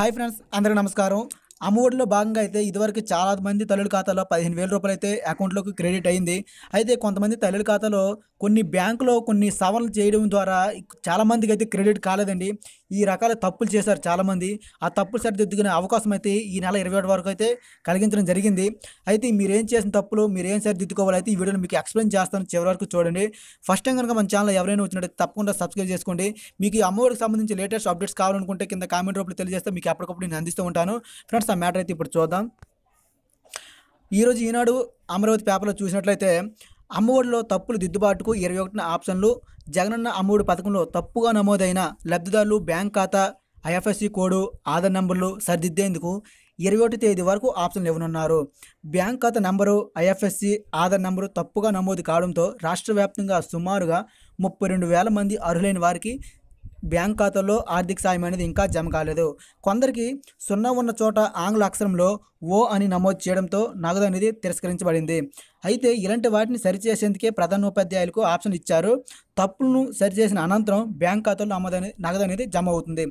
Hi friends అందరికీ నమస్కారం. అమ్మఒడిలో భాగంగా అయితే ఇదివరకు చాలా మంది తల్లుల ఖాతాలో పదిహేను వేల రూపాయలు అయితే అకౌంట్లోకి క్రెడిట్ అయింది. అయితే కొంతమంది తల్లుల ఖాతాలో కొన్ని బ్యాంకులో కొన్ని సవరణలు చేయడం ద్వారా చాలా మందికి అయితే క్రెడిట్ కాలేదండి. ఈ రకాల తప్పులు చేశారు చాలామంది. ఆ తప్పులు సరిదిద్దుకునే అవకాశం అయితే ఈ నెల ఇరవై ఒకటి వరకు అయితే కలిగించడం జరిగింది. అయితే మీరేం చేసిన తప్పులు మీరు ఏం సరిదిద్దుకోవాలి అయితే ఈ వీడియోని మీకు ఎక్స్ప్లెయిన్ చేస్తాను. చివరి వరకు చూడండి. ఫస్ట్ టైం కనుక మన ఛానల్ ఎవరైనా వచ్చినట్టు తప్పకుండా సబ్స్క్రైబ్ చేసుకోండి. మీకు ఈ అమ్మఒడికి సంబంధించి లేటెస్ట్ అప్డేట్స్ కావాలనుకుంటే కింద కామెంట్ రూపంలో తెలియజేస్తే మీకు అప్పటికప్పుడు నేను అందిస్తూ ఉంటాను. ఫ్రెండ్స్ ఆ మ్యాటర్ అయితే ఇప్పుడు చూద్దాం. ఈరోజు ఈనాడు అమరావతి పేపర్లో చూసినట్లయితే అమ్మఒడిలో తప్పులు దిద్దుబాటుకు ఇరవై ఒకటిన ఆప్షన్లు జగనన్న అమ్మఒడి పథకంలో తప్పుగా నమోదైన లబ్ధిదారులు బ్యాంక్ ఖాతా ఐఎఫ్ఎస్సి కోడు ఆధార్ నంబర్లు సరిదిద్దేందుకు ఇరవై ఒకటి తేదీ వరకు ఆప్షన్లు ఇవ్వనున్నారు. బ్యాంక్ ఖాతా నంబరు ఐఎఫ్ఎస్సి ఆధార్ నంబరు తప్పుగా నమోదు కావడంతో రాష్ట్ర వ్యాప్తంగా సుమారుగా ముప్పై రెండు వేల మంది అర్హులైన వారికి బ్యాంక్ ఖాతాలో ఆర్థిక సాయం అనేది ఇంకా జమ కాలేదు. కొందరికి సున్నా ఉన్న చోట ఆంగ్ల అక్షరంలో ఓ అని నమోదు చేయడంతో నగదు అనేది తిరస్కరించబడింది. అయితే ఇలాంటి వాటిని సరిచేసేందుకే ప్రధానోపాధ్యాయులకు ఆప్షన్ ఇచ్చారు. తప్పులను సరిచేసిన అనంతరం బ్యాంక్ ఖాతాలో నమోదు అనేది నగదు అనేది జమ అవుతుంది.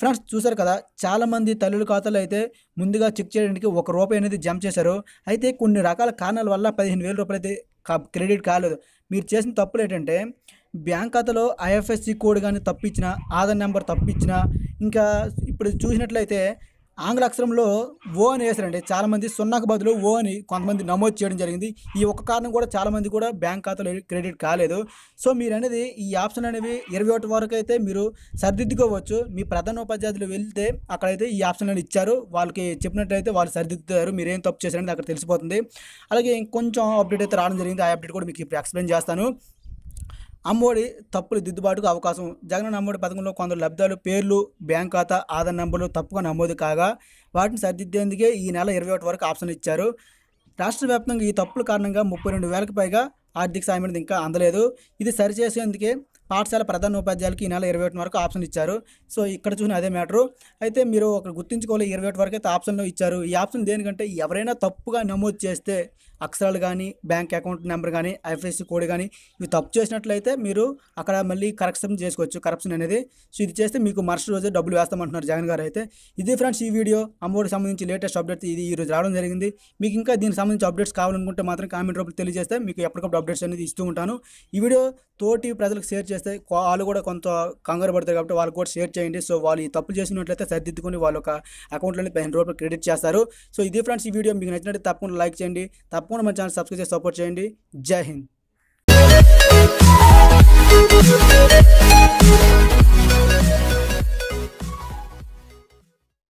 ఫ్రెండ్స్ చూసారు కదా చాలామంది తల్లుల ఖాతాలో అయితే ముందుగా చెక్ చేయడానికి ఒక రూపాయి అనేది జమ చేశారు. అయితే కొన్ని రకాల కారణాల వల్ల పదిహేను వేల రూపాయలు అయితే క్రెడిట్ కాలేదు. మీరు చేసిన తప్పులు ఏంటంటే బ్యాంక్ ఖాతాలో ఐఎఫ్ఎస్సి కోడ్ కానీ తప్పించిన ఆధార్ నెంబర్ తప్పించిన ఇంకా ఇప్పుడు చూసినట్లయితే ఆంగ్ల అక్షరంలో ఓ అని వేశారండి. చాలామంది సున్నాకు బదులు ఓ అని కొంతమంది నమోదు చేయడం జరిగింది. ఈ ఒక్క కారణం కూడా చాలామంది కూడా బ్యాంక్ ఖాతాలో క్రెడిట్ కాలేదు. సో మీరు అనేది ఈ ఆప్షన్ అనేవి ఇరవై ఒకటి వరకు అయితే మీరు సరిదిద్దుకోవచ్చు. మీ ప్రధాన ఉపాధ్యాయులు వెళ్తే అక్కడైతే ఈ ఆప్షన్ అని ఇచ్చారు. వాళ్ళకి చెప్పినట్లయితే వాళ్ళు సరిదిద్దుతారు. మీరు ఏం తప్పు చేశారనేది అక్కడ తెలిసిపోతుంది. అలాగే ఇంకొంచెం అప్డేట్ అయితే రావడం జరిగింది. ఆ అప్డేట్ కూడా మీకు ఇప్పుడు ఎక్స్ప్లెయిన్ చేస్తాను. అమ్మఒడి తప్పులు దిద్దుబాటుకు అవకాశం. జగన్ అమ్మఒడి పథకంలో కొందరు లబ్ధాలు పేర్లు బ్యాంక్ ఖాతా ఆధార్ నంబర్లు తప్పుగా నమోదు కాగా వాటిని సరిదిద్దేందుకే ఈ నెల ఇరవై ఒకటి వరకు ఆప్షన్ ఇచ్చారు. రాష్ట్ర వ్యాప్తంగా ఈ తప్పుల కారణంగా ముప్పై రెండు వేలకు పైగా ఆర్థిక సాయం అనేది ఇంకా అందలేదు. ఇది సరిచేసేందుకే పాఠశాల ప్రధాన ఉపాధ్యాయులకి ఈ నెల ఇరవై ఒకటి వరకు ఆప్షన్ ఇచ్చారు. సో ఇక్కడ చూసిన అదే మ్యాటరు. అయితే మీరు ఒక గుర్తించుకోవాలి ఇరవై ఒకటి వరకు అయితే ఆప్షన్లో ఇచ్చారు. ఈ ఆప్షన్ దేనికంటే ఎవరైనా తప్పుగా నమోదు చేస్తే అక్షరాలు కానీ బ్యాంక్ అకౌంట్ నెంబర్ కానీ ఐఎఫ్ఎస్సి కోడ్ కానీ ఇవి తప్పు చేసినట్లయితే మీరు అక్కడ మళ్ళీ కరెక్షన్ చేసుకోవచ్చు కరప్షన్ అనేది. సో ఇది చేస్తే మీకు మరుసటి రోజు డబ్బులు వేస్తామంటున్నారు జగన్ గారు అయితే. ఇది ఫ్రెండ్స్ ఈ వీడియో. అమ్మఒడికి సంబంధించి లేటెస్ట్ అప్డేట్ ఇది ఈ రోజు రావడం జరిగింది. మీకు ఇంకా దీనికి సంబంధించి అప్డేట్స్ కావాలనుకుంటే మాత్రం కామెంట్ రూపంలో తెలియజేస్తే మీకు ఎప్పటికప్పుడు అప్డేట్స్ అనేది ఇస్తూ ఉంటాను. ఈ వీడియో తోటి ప్రజలకు షేర్ చేస్తే వాళ్ళు కూడా కొంత కంగారు పడతారు కాబట్టి వాళ్ళకి కూడా షేర్ చేయండి. సో వాళ్ళు ఈ తప్పులు చేసినట్లయితే సరిదిద్దుకొని వాళ్ళ ఒక అకౌంట్లోనే పదిహేను రూపాయలు క్రెడిట్ చేస్తారు. సో ఇది ఫ్రెండ్స్ ఈ వీడియో. మీకు నచ్చినట్టు తప్పకుండా లైక్ చేయండి. తప్పకుండా మన ఛానల్ సబ్స్క్రైబ్ చేసి సపోర్ట్ చేయండి జై హింద్